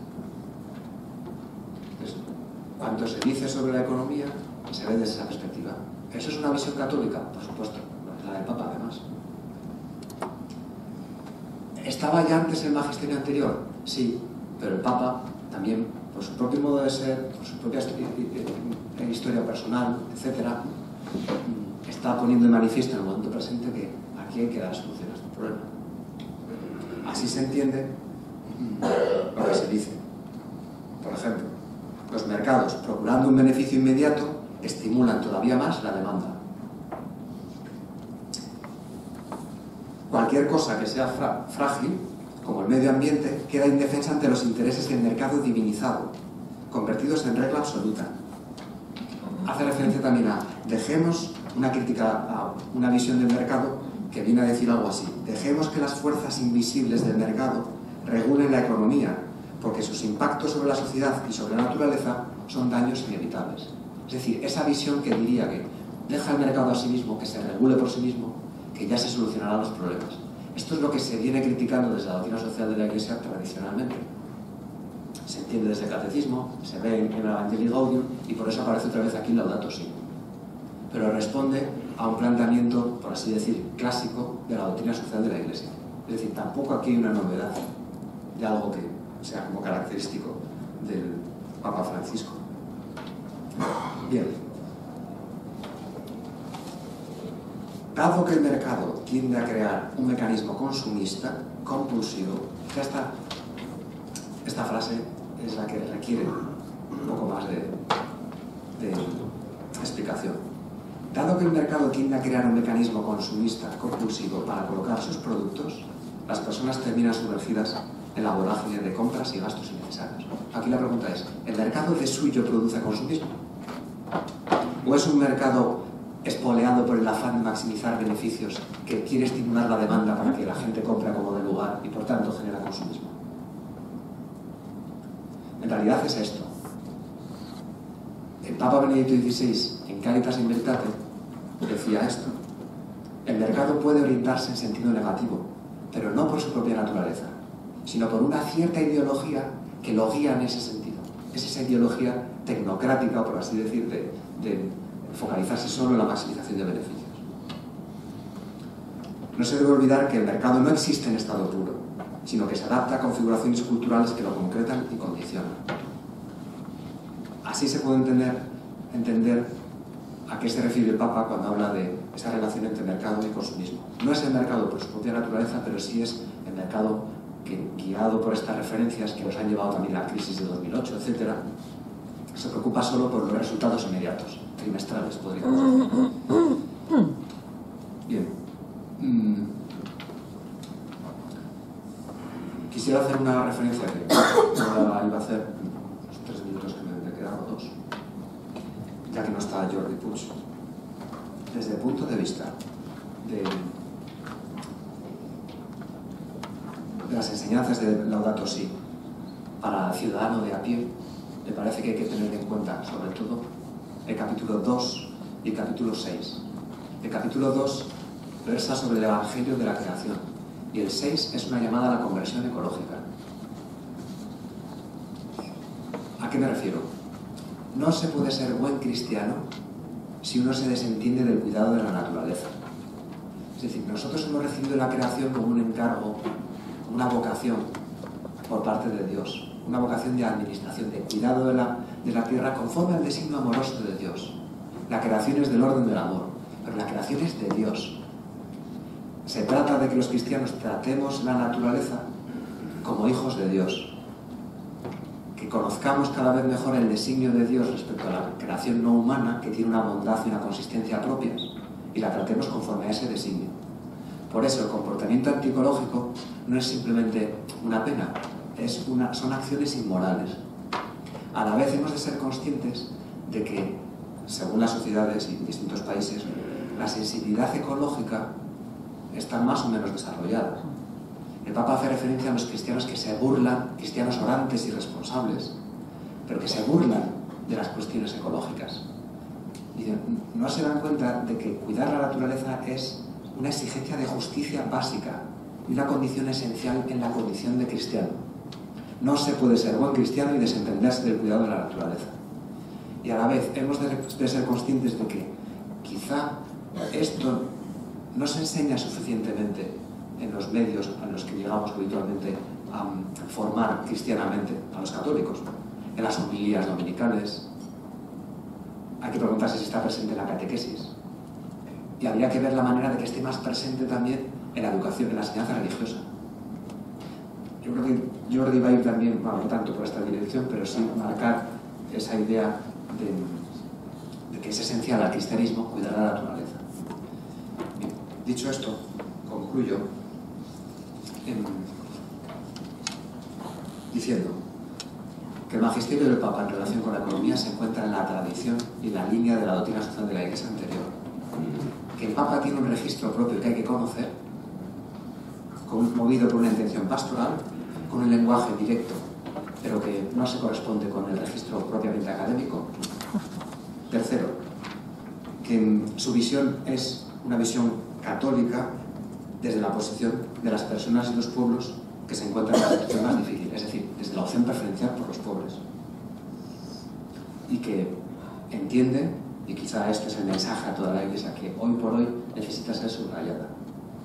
cuanto se dice sobre la economía se ve desde esa perspectiva. ¿Eso es una visión católica? Por supuesto, la del Papa además. ¿Estaba ya antes el magisterio anterior? Sí, pero el Papa también, por su propio modo de ser, por su propia historia personal, etc., está poniendo de manifiesto en el momento presente que aquí hay que dar solución a este problema. Así se entiende lo que se dice. Por ejemplo, los mercados, procurando un beneficio inmediato, estimulan todavía más la demanda. Cualquier cosa que sea frágil, como el medio ambiente, queda indefensa ante los intereses del mercado divinizado, convertidos en regla absoluta. Hace referencia también a dejemos una crítica a una visión del mercado que viene a decir algo así. Dejemos que las fuerzas invisibles del mercado regulen la economía, porque sus impactos sobre la sociedad y sobre la naturaleza son daños inevitables. Es decir, esa visión que diría que deja el mercado a sí mismo, que se regule por sí mismo, que ya se solucionarán los problemas. Esto es lo que se viene criticando desde la doctrina social de la Iglesia tradicionalmente. Se entiende desde el catecismo, se ve en el Evangelii Gaudium y por eso aparece otra vez aquí Laudato Si. Pero responde a un planteamiento, por así decir, clásico de la doctrina social de la Iglesia. Es decir, tampoco aquí hay una novedad de algo que sea como característico del Papa Francisco. Bien. Dado que el mercado tiende a crear un mecanismo consumista, compulsivo, esta, esta frase es la que requiere un poco más de, de explicación. Dado que el mercado tiende a crear un mecanismo consumista compulsivo para colocar sus productos, las personas terminan sumergidas en la vorágine de compras y gastos innecesarios. Aquí la pregunta es, ¿el mercado de suyo produce consumismo? ¿O es un mercado espoleado por el afán de maximizar beneficios que quiere estimular la demanda para que la gente compre como de lugar y por tanto genera consumismo? En realidad es esto. El Papa Benedicto XVI, en Caritas in Veritate, decía esto. El mercado puede orientarse en sentido negativo, pero no por su propia naturaleza, sino por una cierta ideología que lo guía en ese sentido. Es esa ideología tecnocrática, por así decir, de, focalizarse solo en la maximización de beneficios. No se debe olvidar que el mercado no existe en estado puro, sino que se adapta a configuraciones culturales que lo concretan y condicionan. Así se puede entender, a qué se refiere el Papa cuando habla de esa relación entre mercado y consumismo. No es el mercado por su propia naturaleza, pero sí es el mercado que, guiado por estas referencias que nos han llevado también a la crisis de 2008, etc., se preocupa solo por los resultados inmediatos, trimestrales, podríamos decir. Bien. Mm. Quisiera hacer una referencia que ahora iba a hacer los tres minutos que me, he quedado, dos, que no está Jordi Puig. Desde el punto de vista de las enseñanzas de Laudato Si para el ciudadano de a pie, me parece que hay que tener en cuenta, sobre todo, el capítulo 2 y el capítulo 6. El capítulo 2 versa sobre el Evangelio de la creación y el 6 es una llamada a la conversión ecológica. ¿A qué me refiero? No se puede ser buen cristiano si uno se desentiende del cuidado de la naturaleza. Es decir, nosotros hemos recibido la creación como un encargo una vocación por parte de Dios, una vocación de administración, de cuidado de la, de la tierra conforme al designio amoroso de Dios. La creación es del orden del amor, pero la creación es de Dios. Se trata de que los cristianos tratemos la naturaleza como hijos de Dios, conozcamos cada vez mejor el designio de Dios respecto a la creación no humana, que tiene una bondad y una consistencia propias, y la tratemos conforme a ese designio. Por eso el comportamiento anticológico no es simplemente una pena, es una, son acciones inmorales. A la vez hemos de ser conscientes de que, según las sociedades y distintos países, la sensibilidad ecológica está más o menos desarrollada. El Papa hace referencia a los cristianos que se burlan, cristianos orantes y responsables, pero que se burlan de las cuestiones ecológicas. Y no se dan cuenta de que cuidar la naturaleza es una exigencia de justicia básica, y una condición esencial en la condición de cristiano. No se puede ser buen cristiano y desentenderse del cuidado de la naturaleza. Y a la vez hemos de, ser conscientes de que quizá esto no se enseña suficientemente en los medios a los que llegamos habitualmente a formar cristianamente a los católicos, en las homilías dominicales. Hay que preguntarse si está presente en la catequesis. Y habría que ver la manera de que esté más presente también en la educación, en la enseñanza religiosa. Yo creo que Jordi va a ir también, bueno, no tanto por esta dirección, pero sí marcar esa idea de, que es esencial al cristianismo cuidar la naturaleza. dicho esto, concluyo diciendo que el magisterio del Papa en relación con la economía se encuentra en la tradición y la línea de la doctrina social de la Iglesia anterior. Que el Papa tiene un registro propio que hay que conocer, movido por una intención pastoral, con un lenguaje directo, pero que no se corresponde con el registro propiamente académico. Tercero, que su visión es una visión católica desde la posición de las personas y los pueblos que se encuentran en la situación más difícil, es decir, desde la opción preferencial por los pobres. Y que entiende, y quizá este es el mensaje a toda la Iglesia, que hoy por hoy necesita ser subrayada.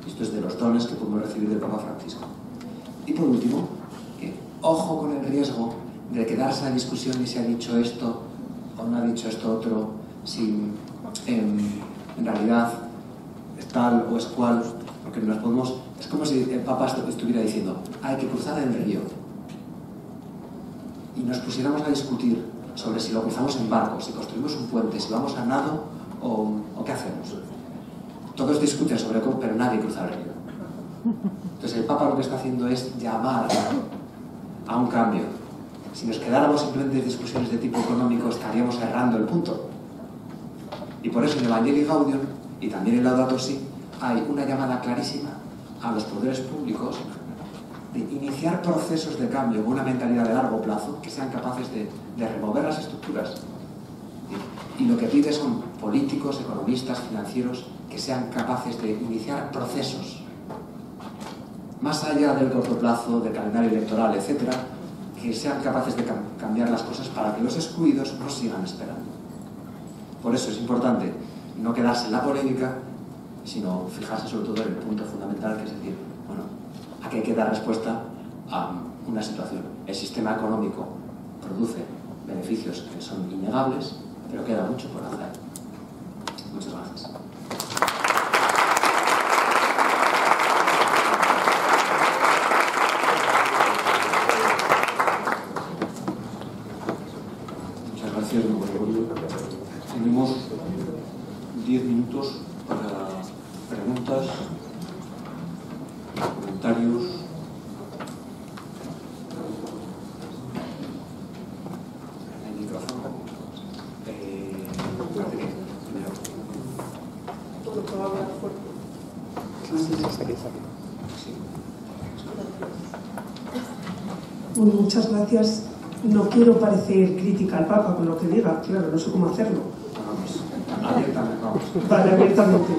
Esto es de los dones que podemos recibir del Papa Francisco. Y por último, que ojo con el riesgo de quedarse en la discusión y si ha dicho esto o no ha dicho esto otro, si en, en realidad es tal o es cual, porque nos podemos es como si el Papa estuviera diciendo, hay que cruzar el río. Y nos pusiéramos a discutir sobre si lo cruzamos en barco, si construimos un puente, si vamos a nado o, qué hacemos. Todos discuten sobre cómo, pero nadie cruza el río. Entonces el Papa lo que está haciendo es llamar a un cambio. Si nos quedáramos simplemente en discusiones de tipo económico, estaríamos errando el punto. Y por eso en Evangelii Gaudium y también en Laudato Si hay una llamada clarísima a los poderes públicos de iniciar procesos de cambio con una mentalidad de largo plazo que sean capaces de, remover las estructuras. Y lo que pide son políticos, economistas, financieros que sean capaces de iniciar procesos más allá del corto plazo, del calendario electoral, etcétera, que sean capaces de cambiar las cosas para que los excluidos no sigan esperando. Por eso es importante no quedarse en la polémica, sino fijarse sobre todo en el punto fundamental, que es decir, bueno, aquí hay que dar respuesta a una situación. El sistema económico produce beneficios que son innegables, pero queda mucho por hacer. Muchas gracias. Muchas gracias, Tenemos 10 minutos para preguntas, comentarios. El micrófono. Eh, Bueno, muchas gracias. No quiero parecer crítica al Papa con lo que diga, claro, no sé cómo hacerlo. Vale, abiertamente.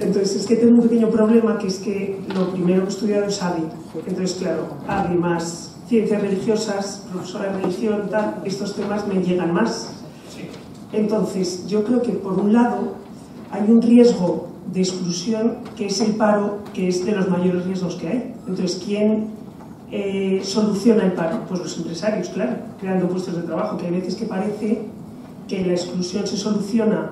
Entonces, es que tengo un pequeño problema que es que lo primero que he estudiado es AVI. Entonces, claro, AVI más ciencias religiosas, profesora de religión, tal, estos temas me llegan más. Entonces, yo creo que por un lado hay un riesgo de exclusión que es el paro, que es de los mayores riesgos que hay. Entonces, ¿quién eh, soluciona el paro? Pues los empresarios, claro, creando puestos de trabajo, que hay veces que parece que la exclusión se soluciona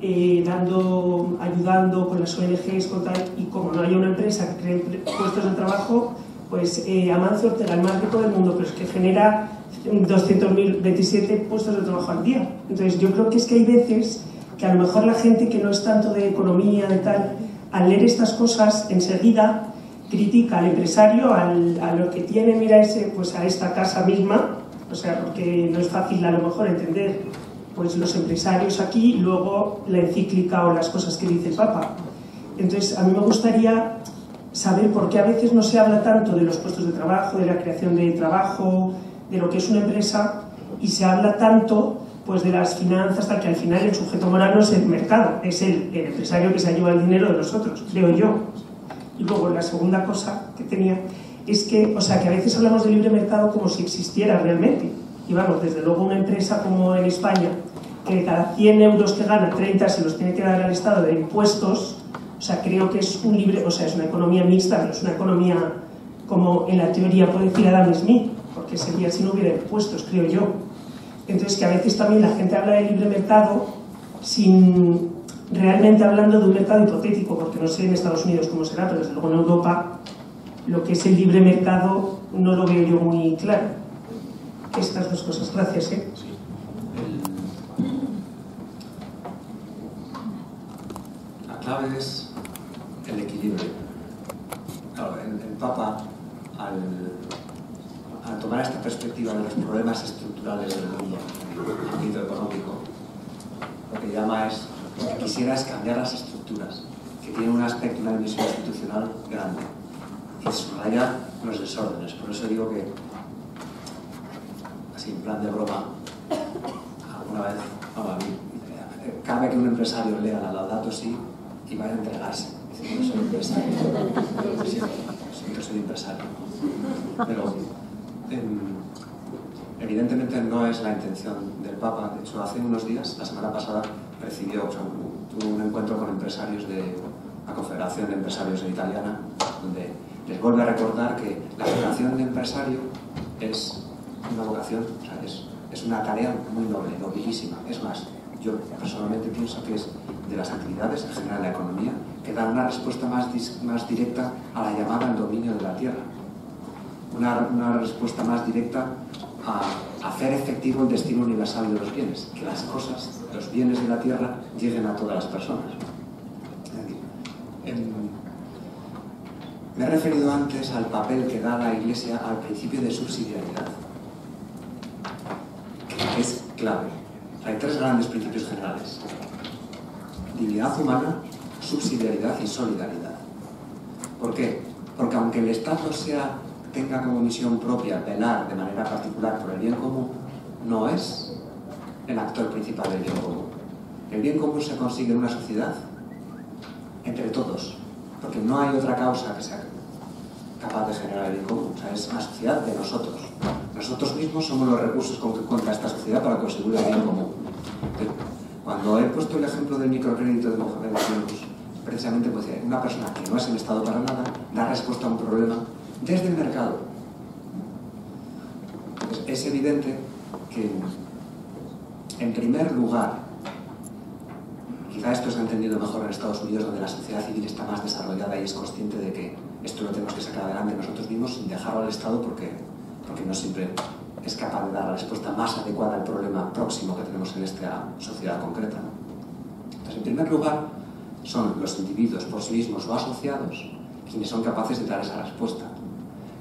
eh, dando, ayudando con las ONGs, y como no hay una empresa que cree puestos de trabajo, pues eh, Amancio Ortega, el más rico del mundo, pero es que genera 200.027 puestos de trabajo al día. Entonces yo creo que es que hay veces que a lo mejor la gente que no es tanto de economía, de tal, al leer estas cosas enseguida critica al empresario, al, a lo que tiene, mira ese, pues a esta casa misma, o sea, porque no es fácil a lo mejor entender pues los empresarios aquí luego la encíclica o las cosas que dice el Papa. Entonces, a mí me gustaría saber por qué a veces no se habla tanto de los puestos de trabajo, de la creación de trabajo, de lo que es una empresa, y se habla tanto pues de las finanzas, hasta que al final el sujeto moral no es el mercado, es el, el empresario que se lleva el dinero de nosotros, creo yo. Y luego la segunda cosa que tenía es que, o sea, que a veces hablamos de libre mercado como si existiera realmente y vamos, desde luego una empresa como en España, que cada 100 euros que gana, 30 se los tiene que dar al Estado de impuestos, O sea, creo que es un libre, o sea, es una economía mixta, no es una economía como en la teoría puede decir Adam Smith, porque sería si no hubiera impuestos, creo yo. Entonces, que a veces también la gente habla de libre mercado sin realmente hablando de un mercado hipotético, porque no sé en Estados Unidos cómo será, pero desde luego en Europa lo que es el libre mercado no lo veo yo muy claro. Estas dos cosas. Gracias. ¿eh? La clave es el equilibrio. Claro, el, el Papa, al, tomar esta perspectiva de los problemas estructurales del mundo, el ámbito económico, lo que llama es, lo que quisiera es cambiar las estructuras, que tienen un aspecto, una dimensión institucional grande, y subraya los desórdenes. Por eso digo que, así en plan de broma, alguna vez, vamos a mí, cabe que un empresario lea la Laudato Si y vaya a entregarse. Dice, no soy empresario. Siento, soy empresario. Pero eh, evidentemente no es la intención del Papa. De hecho, hace unos días, la semana pasada, recibió, o un encuentro con empresarios de la Confederación de Empresarios Italiana, donde les vuelve a recordar que la vocación de empresario es una vocación, o sea, es, una tarea muy noble, nobilísima. Es más, yo personalmente pienso que es de las actividades en general de la economía que dan una respuesta más, directa a la llamada al dominio de la tierra. Una respuesta más directa a hacer efectivo el destino universal de los bienes, que las cosas, los bienes de la tierra lleguen a todas las personas. Me he referido antes al papel que da la Iglesia al principio de subsidiariedad, que es clave. Hay tres grandes principios generales. Dignidad humana, subsidiariedad y solidaridad. ¿Por qué? Porque aunque el Estado sea, tenga como misión propia velar de manera particular por el bien común, no es el actor principal del bien común. El bien común se consigue en una sociedad entre todos, porque no hay otra causa que sea capaz de generar el bien común. O sea, es una sociedad de nosotros. Nosotros mismos somos los recursos con que cuenta esta sociedad para conseguir el bien común. Cuando he puesto el ejemplo del microcrédito de Mohamed Yunus, precisamente pues, una persona que no es el Estado para nada da respuesta a un problema desde el mercado. Entonces, es evidente que, en primer lugar, quizá esto se ha entendido mejor en Estados Unidos, donde la sociedad civil está más desarrollada y es consciente de que esto lo tenemos que sacar adelante nosotros mismos sin dejarlo al Estado porque, porque no siempre es capaz de dar la respuesta más adecuada al problema próximo que tenemos en esta sociedad concreta. Entonces, en primer lugar, son los individuos por sí mismos o asociados quienes son capaces de dar esa respuesta.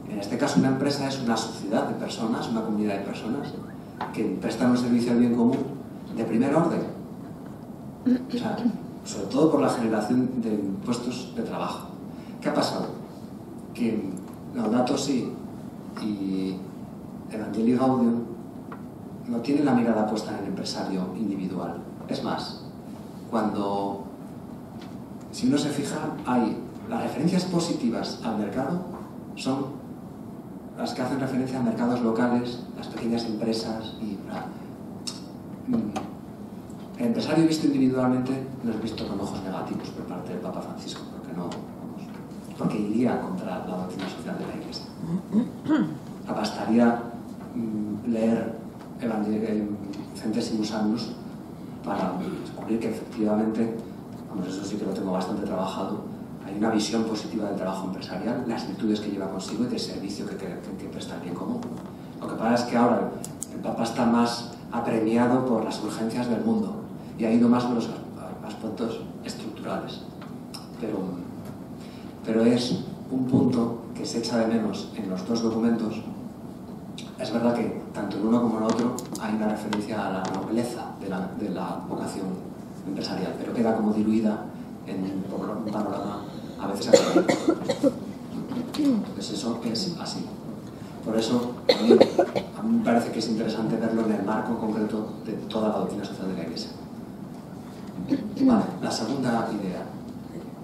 En este caso, una empresa es una sociedad de personas, una comunidad de personas que prestan un servicio al bien común de primer orden. O sea, sobre todo por la generación de puestos de trabajo. ¿Qué ha pasado? Que Laudato Si y Evangelii Gaudium no tienen la mirada puesta en el empresario individual. Es más, cuando, si uno se fija, hay las referencias positivas al mercado son las que hacen referencia a mercados locales, las pequeñas empresas y el empresario visto individualmente no es visto con ojos negativos por parte del Papa Francisco, porque no porque iría contra la doctrina social de la Iglesia. Bastaría mm, leer Centésimos Annus para descubrir que efectivamente, vamos, eso sí que lo tengo bastante trabajado, hay una visión positiva del trabajo empresarial, las virtudes que lleva consigo y del servicio que, que, que presta el bien común. Lo que pasa es que ahora el Papa está más apremiado por las urgencias del mundo y ha ido más por los aspectos estructurales. Pero, pero es un punto que se echa de menos en los dos documentos. Es verdad que tanto en uno como en otro hay una referencia a la nobleza de la, de la vocación empresarial, pero queda como diluida en un panorama a veces académico. Entonces eso es así. Por eso a mí, a mí me parece que es interesante verlo en el marco concreto de toda la doctrina social de la Iglesia. Vale, la segunda idea.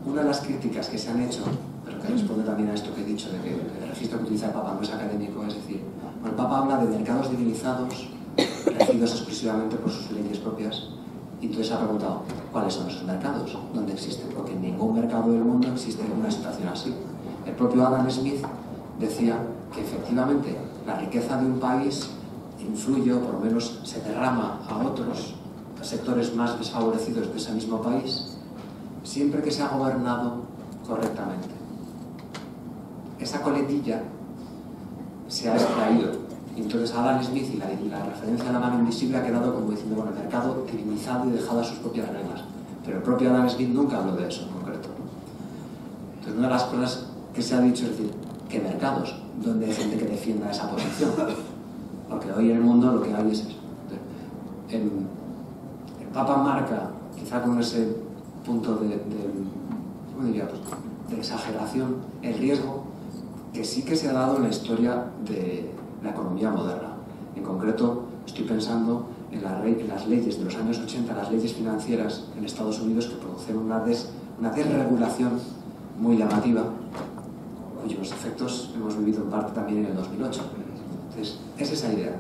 Una de las críticas que se han hecho, pero que responde también a esto que he dicho, de que el registro que utiliza el Papa no es académico, es decir, el Papa habla de mercados divinizados, regidos exclusivamente por sus leyes propias, entonces ha preguntado, ¿cuáles son esos mercados? ¿Dónde existen? Porque en ningún mercado del mundo existe una situación así. El propio Adam Smith decía que efectivamente la riqueza de un país influye o por lo menos se derrama a otros sectores más desfavorecidos de ese mismo país siempre que se ha gobernado correctamente. Esa coletilla se ha extraído. Entonces Adam Smith y la, referencia a la mano invisible ha quedado como diciendo, bueno, el mercado divinizado y dejado a sus propias reglas. Pero el propio Adam Smith nunca habló de eso en concreto. Entonces una de las cosas que se ha dicho es decir, ¿qué mercados? donde hay gente que defienda esa posición. Porque hoy en el mundo lo que hay es eso. El, el Papa marca, quizá con ese punto. Pues, de exageración, el riesgo que sí que se ha dado en la historia de la economía moderna. En concreto, estoy pensando en, la, en, las leyes de los años 80, las leyes financieras en Estados Unidos que producen una, des, una desregulación muy llamativa, cuyos efectos hemos vivido en parte también en el 2008. Entonces, es esa idea.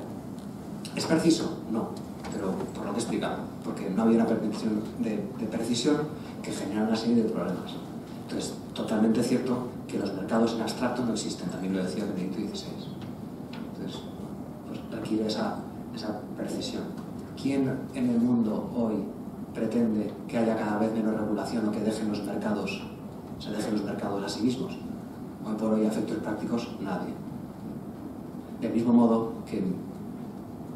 ¿Es preciso? No, pero por lo que he explicado, porque no había una percepción de, de precisión que genera una serie de problemas. Entonces, totalmente cierto que los mercados en abstracto no existen, también lo decía el 2016 requiere esa, esa. ¿Quién en el mundo hoy pretende que haya cada vez menos regulación o que dejen los mercados, se dejen los mercados a sí mismos? Hoy por hoy, a efectos prácticos, nadie. Del mismo modo que,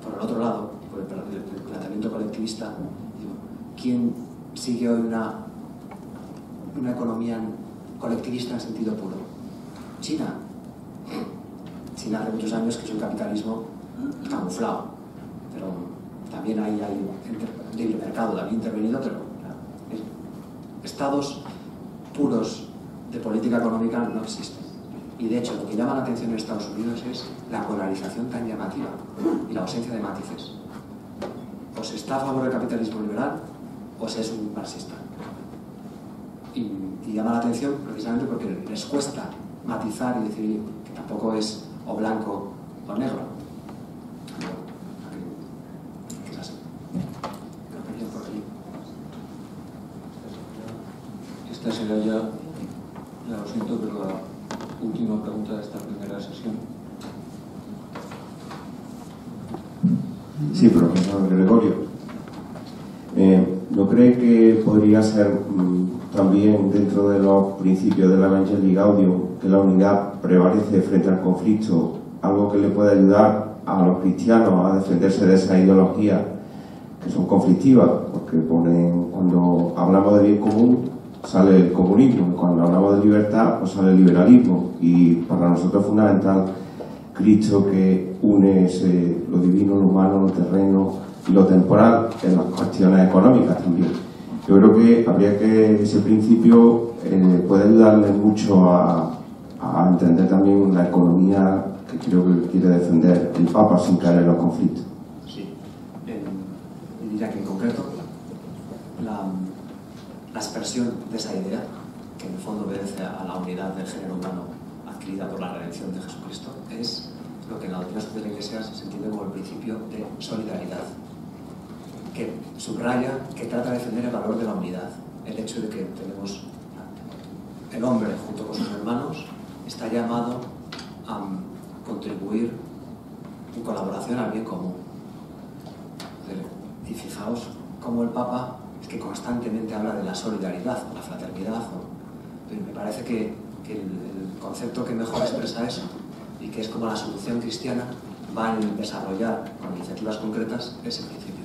por el otro lado, por el, el planteamiento colectivista, ¿quién sigue hoy una, una economía colectivista en sentido puro? China. China hace muchos años que es un capitalismo camuflado, pero también hay, hay libre mercado también intervenido, pero estados puros de política económica no existen. Y de hecho, lo que llama la atención en Estados Unidos es la polarización tan llamativa y la ausencia de matices. O se está a favor del capitalismo liberal o se es un marxista. Y, y llama la atención precisamente porque les cuesta matizar y decir que tampoco es o blanco o negro. Es así. Esta será ya, ya lo siento, pero la última pregunta de esta primera sesión. Sí, profesor Gregorio. Eh, ¿No cree que podría ser mmm, también dentro de los principios del Evangelii Gaudium que la unidad prevalece frente al conflicto, algo que le puede ayudar a los cristianos a defenderse de esa ideología que son conflictivas? Porque ponen, cuando hablamos de bien común, sale el comunismo, cuando hablamos de libertad, pues sale el liberalismo. Y para nosotros es fundamental Cristo que une ese, lo divino, lo humano, lo terreno y lo temporal en las cuestiones económicas también. Yo creo que habría que ese principio eh, puede ayudarle mucho a, entender también la economía que creo que quiere defender el Papa sin caer en los conflictos. Sí, eh, diría que en concreto la, la expresión de esa idea, que en el fondo obedece a la unidad del género humano adquirida por la redención de Jesucristo, es lo que en la doctrina social de la Iglesia se entiende como el principio de solidaridad, que subraya, que trata de defender el valor de la unidad, el hecho de que tenemos el hombre junto con sus hermanos está llamado a contribuir en colaboración al bien común. Y fijaos cómo el Papa que constantemente habla de la solidaridad, la fraternidad. Pero me parece que, que el, el concepto que mejor expresa eso y que es como la solución cristiana va en desarrollar con iniciativas concretas ese principio.